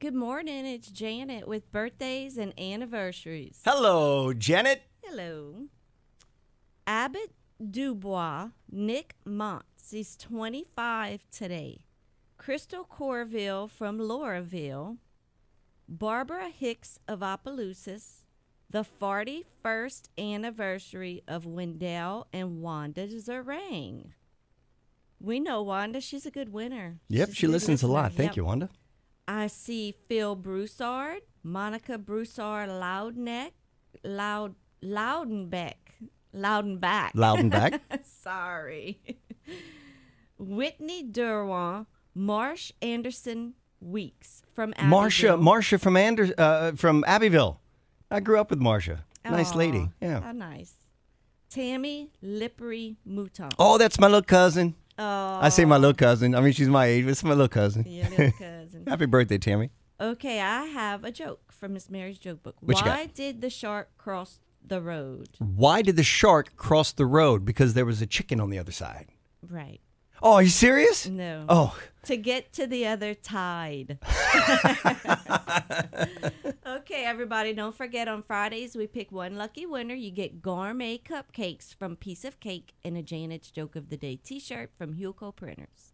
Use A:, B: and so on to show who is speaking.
A: Good morning. It's Janet with birthdays and anniversaries.
B: Hello, Janet.
A: Hello. Abbott Dubois, Nick Montz is 25 today. Crystal Courville from Loreauville. Barbara Hicks of Opelousas. The 41st anniversary of Wendell and Wanda Zarang. We know Wanda. She's a good winner.
B: Yep,
A: She's
B: she listens a lot. Thank
A: Yep.
B: you, Wanda.
A: I see Phil Broussard, Monica Broussard Loudneck, Loud Loudenbeck, Loudenback.
B: Loud and back.
A: Sorry. Whitney Derwan, Marsh Anderson Weeks from Abbeville.
B: Marcia from Ander, uh, from Abbeville. I grew up with Marcia. Nice lady. Yeah.
A: How nice. Tammy Lippery Mouton.
B: Oh, that's my little cousin.
A: Oh,
B: I say my little cousin. I mean, she's my age, but it's my little cousin.
A: your little cousin.
B: Happy birthday, Tammy.
A: Okay, I have a joke from Miss Mary's joke book.
B: What you got?
A: Why did the shark cross the road?
B: Why did the shark cross the road? Because there was a chicken on the other side.
A: Right.
B: Oh, are you serious?
A: No.
B: Oh,
A: To get to the other tide. okay, everybody, don't forget on Fridays we pick one lucky winner. You get gourmet cupcakes from Piece of Cake and a Janet's Joke of the Day t shirt from Hulco Printers.